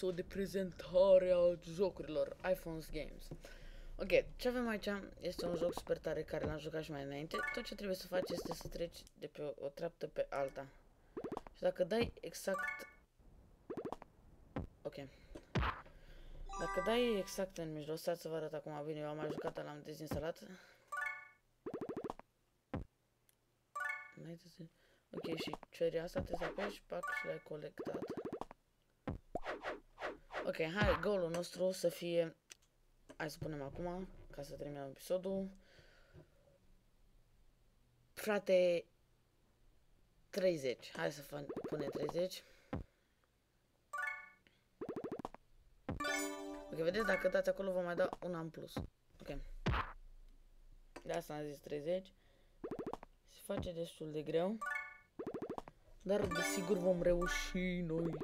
episod de prezentare a jocurilor iPhones Games. Ok, ce avem aici este un joc super tare care l-am jucat și mai înainte. Tot ce trebuie să faci este să treci de pe o, o treaptă pe alta. Și dacă dai exact... Ok. Dacă dai exact în mijloc, să vă arăt acum bine, eu am mai jucat, l-am dezinstalat. Înainte să... Ok, și ceri asta, te să apeși, pac și l-ai colectat. Ok, hai, golul nostru să fie... Hai să punem acum, ca să terminăm episodul. Frate, 30. Hai să punem 30. Ok, vedeți, dacă dați acolo, vă mai da un an plus. Ok. De asta am zis 30. Se face destul de greu. Dar desigur vom reuși noi.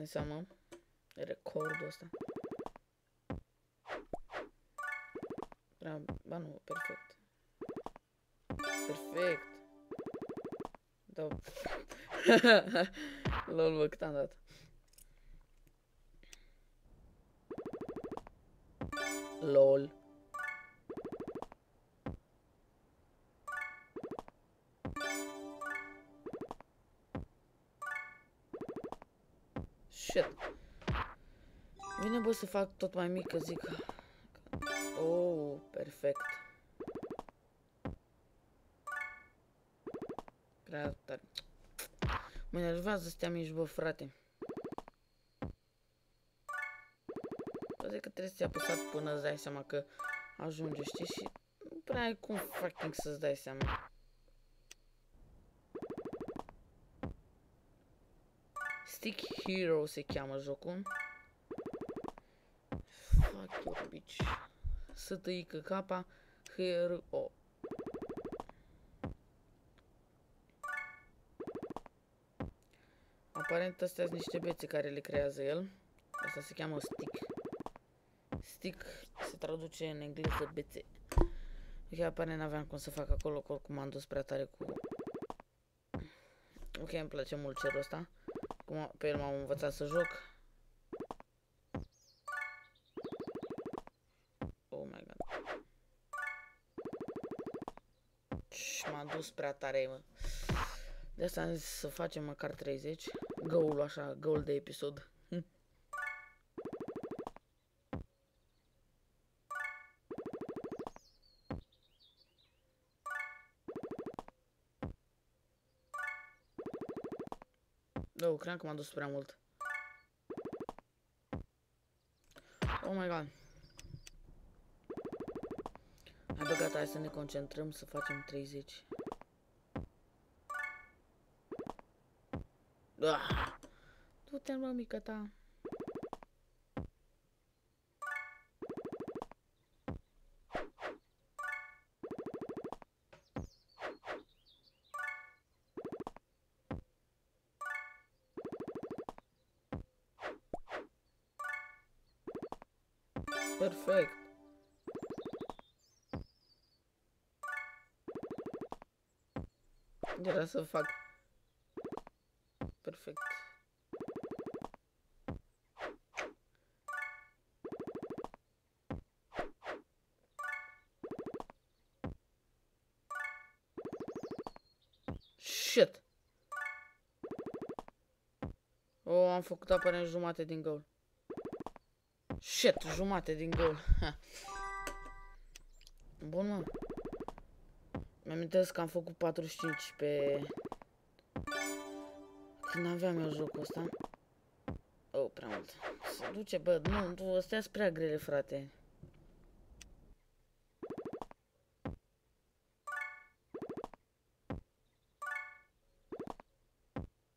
Nu băgați în seamă recordul ăsta. Da, ba nu, perfect. Perfect. Da. Lol, bă, cât am dat. LOL. Shit. Vine bă să fac tot mai mică, zic. Oh, perfect. Prea tare. Mă enervează să stea mici, bă, frate. Poate că trebuie să-ți apăsat până îți dai seama că ajunge, știi? Și nu prea ai cum fucking să-ți dai seama. Stick Hero se cheamă jocul. Fuck your bitch. Să tăică capa. Hero. Aparent astea sunt niște bețe care le creează el. Asta se cheamă stick. Stick se traduce în engleză bețe. Ok, apare n-aveam cum să fac acolo, că oricum am dus prea tare cu... Ok, îmi place mult cerul ăsta. Cum pe el m-am învățat să joc. Oh my god. Și m-am dus prea tare, mă. De asta am zis să facem măcar 30. Goal așa, goal de episod. Cream că m-am dus prea mult. Oh my god. Hai bă, gata, hai să ne concentrăm să facem 30. Ah! Du-te, mă, mică ta. Perfect. Era să fac. Perfect. Shit. Oh, am făcut aparent jumate din gol. Shit, jumate din gol. Bun, mă. Mi-amintesc că am făcut 45 pe... Când aveam eu jocul ăsta. Oh, prea mult. Se duce, bă, nu, nu, astea sunt prea grele, frate.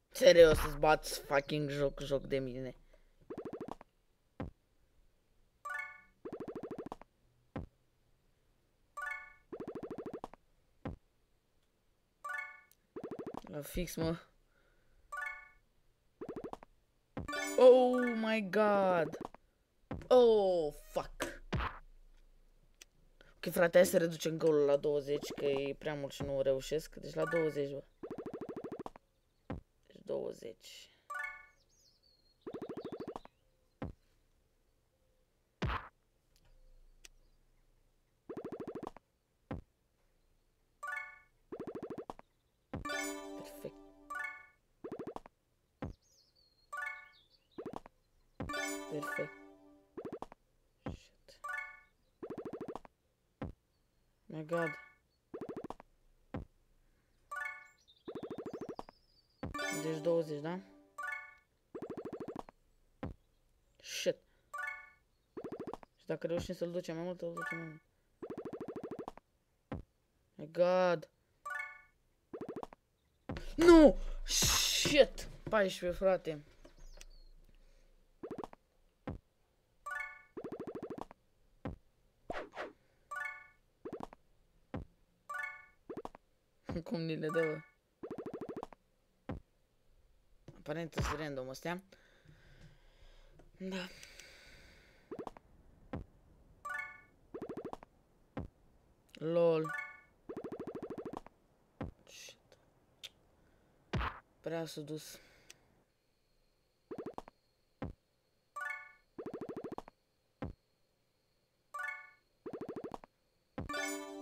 Serios, să-ți bați fucking joc, joc de mine. La fix, mă. Oh my god. Oh, fuck. Ok, frate, hai să reducem golul la 20, că e prea mult și nu reușesc. Deci la 20, bă. Deci 20. Perfect. Shit. My god. Deci 20, da? Shit. Și dacă reușim să-l ducem mai mult, îl ducem mai mult. My god. Nu! Shit! 14, frate. Cum ni le dă, bă? Aparent sunt random astea. Da. LOL. Shit. Prea s-a dus.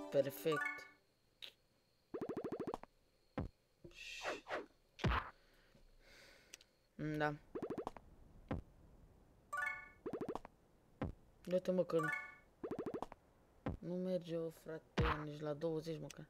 Perfect. Da. Uite mă că nu merge, o frate, nici la 20 măcar.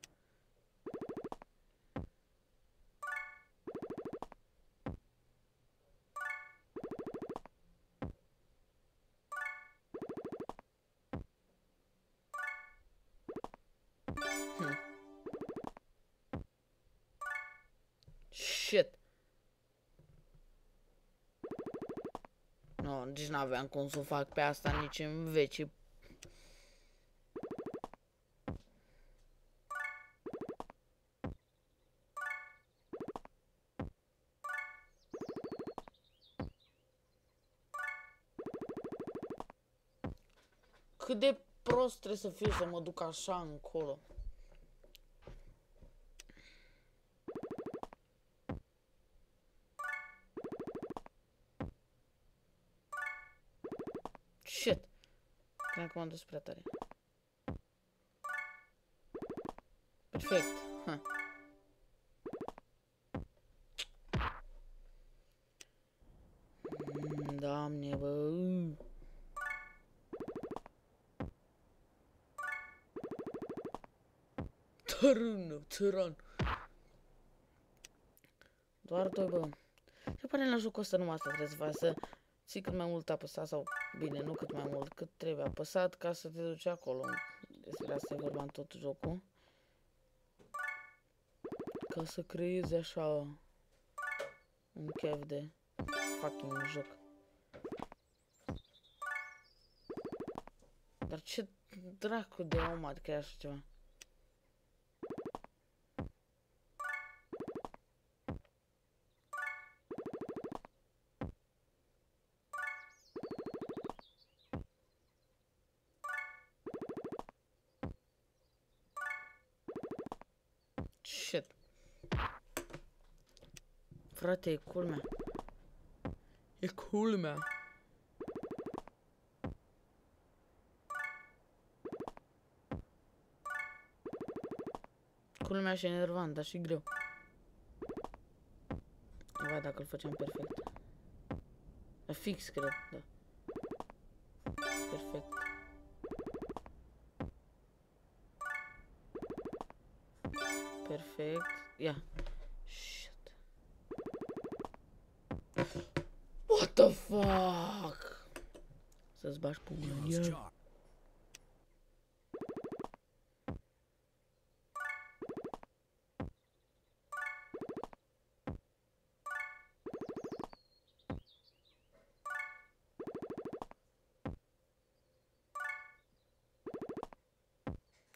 No, deci n-aveam cum să o fac pe asta nici în veci. Cât de prost trebuie să fiu să mă duc așa încolo. Shit. Cred că m-am dus prea tare. Perfect. Ha. Mm, Doamne, bă. Tărână, țăran. Doar doi, bă. Se pare la jocul ăsta numai asta trebuie să faci, să ții cât mai mult apăsat sau, bine, nu cât mai mult, cât trebuie apăsat ca să te duci acolo. Despre asta e vorba în tot jocul. Ca să creezi așa un chef de fucking joc. Dar ce dracu de om adică e așa ceva? Frate, e culmea. E culmea. Culmea și enervant, dar și greu. Vai, dacă îl făceam perfect. E fix, cred, da. Perfect. Perfect. Ia. What the fuck? Să-ți bagi pumnul în el.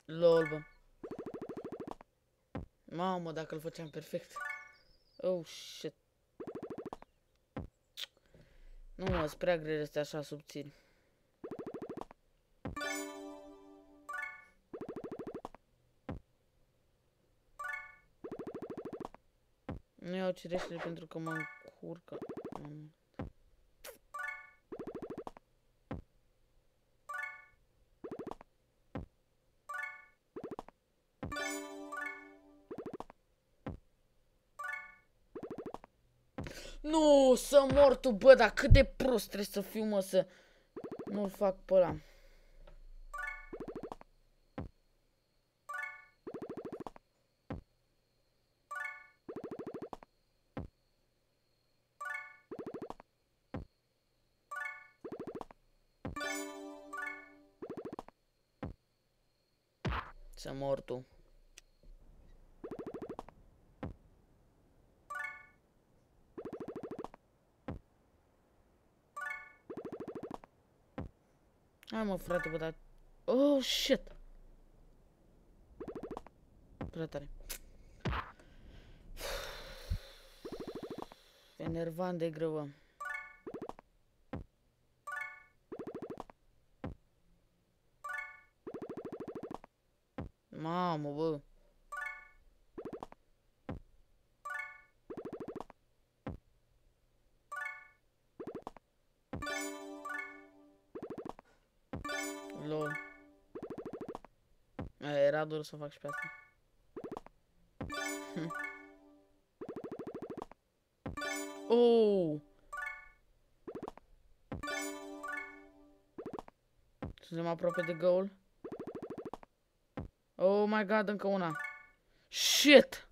Lol, bă. Mamă, dacă îl făceam perfect. Oh, shit. Nu mă, sunt prea grele astea așa subțiri. Nu iau cireștele pentru că mă încurcă. Mm. Nu, să mor tu, bă, dar cât de prost trebuie să fiu, mă, să nu-l fac pe ăla. Să mor tu. Hai mă frate, bă, dar... Oh, shit! Prea tare. Enervant de greu, bă. Mamă, bă. Lol. A, era dur să fac și pe asta. Hm. Oh! Suntem aproape de goal. Oh my god, încă una. Shit!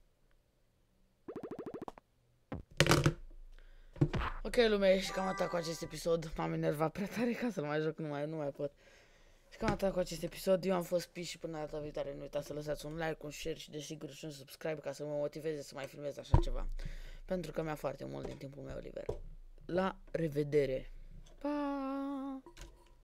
Ok, lume, și cam atât cu acest episod. M-am enervat prea tare ca să-l mai joc, nu mai, nu mai pot. Și cam atât cu acest episod. Eu am fost Pi și până data viitoare nu uitați să lăsați un like, un share și desigur și un subscribe ca să mă motiveze să mai filmez așa ceva. Pentru că mi-a foarte mult din timpul meu liber. La revedere! Pa!